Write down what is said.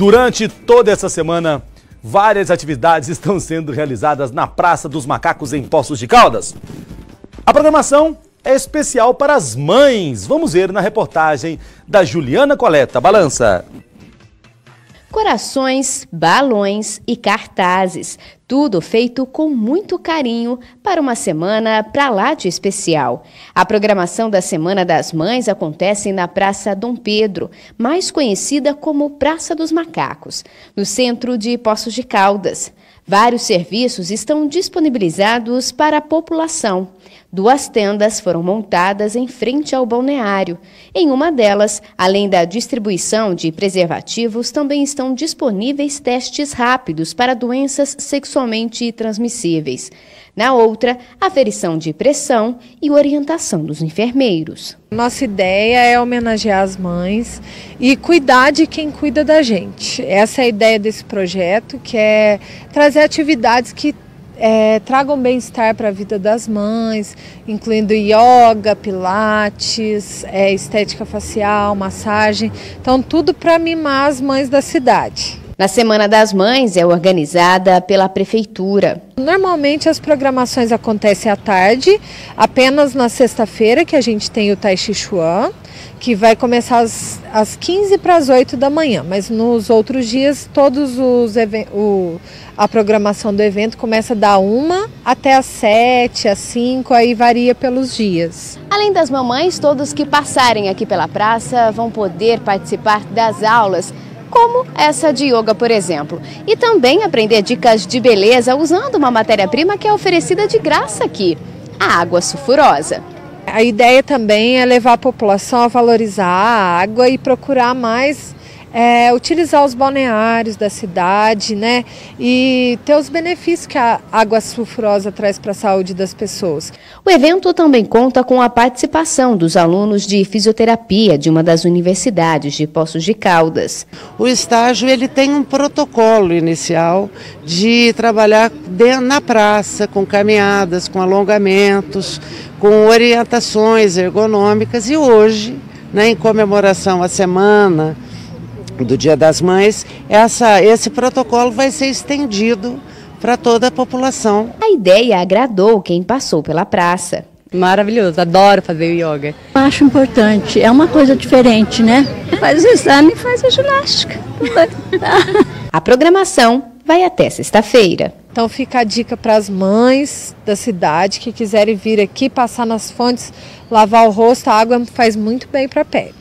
Durante toda essa semana, várias atividades estão sendo realizadas na Praça dos Macacos em Poços de Caldas. A programação é especial para as mães. Vamos ver na reportagem da Juliana Coleta. Balança. Corações, balões e cartazes, tudo feito com muito carinho para uma semana pra lá de especial. A programação da Semana das Mães acontece na Praça Dom Pedro, mais conhecida como Praça dos Macacos, no centro de Poços de Caldas. Vários serviços estão disponibilizados para a população. Duas tendas foram montadas em frente ao balneário. Em uma delas, além da distribuição de preservativos, também estão disponíveis testes rápidos para doenças sexualmente transmissíveis. Na outra, aferição de pressão e orientação dos enfermeiros. Nossa ideia é homenagear as mães e cuidar de quem cuida da gente. Essa é a ideia desse projeto, que é trazer atividades que é, tragam bem-estar para a vida das mães, incluindo yoga, pilates, é, estética facial, massagem. Então, tudo para mimar as mães da cidade. Na Semana das Mães é organizada pela Prefeitura. Normalmente as programações acontecem à tarde, apenas na sexta-feira que a gente tem o Tai Chi Chuan, que vai começar às, às 15 para as 8 da manhã, mas nos outros dias todos os o, a programação do evento começa da 1 até as 7, às 5, aí varia pelos dias. Além das mamães, todos que passarem aqui pela praça vão poder participar das aulas como essa de yoga, por exemplo. E também aprender dicas de beleza usando uma matéria-prima que é oferecida de graça aqui, a água sulfurosa. A ideia também é levar a população a valorizar a água e procurar mais é, utilizar os balneários da cidade, né? E ter os benefícios que a água sulfurosa traz para a saúde das pessoas. O evento também conta com a participação dos alunos de fisioterapia de uma das universidades de Poços de Caldas. O estágio ele tem um protocolo inicial de trabalhar na praça, com caminhadas, com alongamentos, com orientações ergonômicas e hoje, né, em comemoração à semana do Dia das Mães, essa, esse protocolo vai ser estendido para toda a população. A ideia agradou quem passou pela praça. Maravilhoso, adoro fazer yoga. Acho importante, é uma coisa diferente, né? Faz o exame e faz a ginástica. a programação vai até sexta-feira. Então fica a dica para as mães da cidade que quiserem vir aqui, passar nas fontes, lavar o rosto, a água faz muito bem para a pele.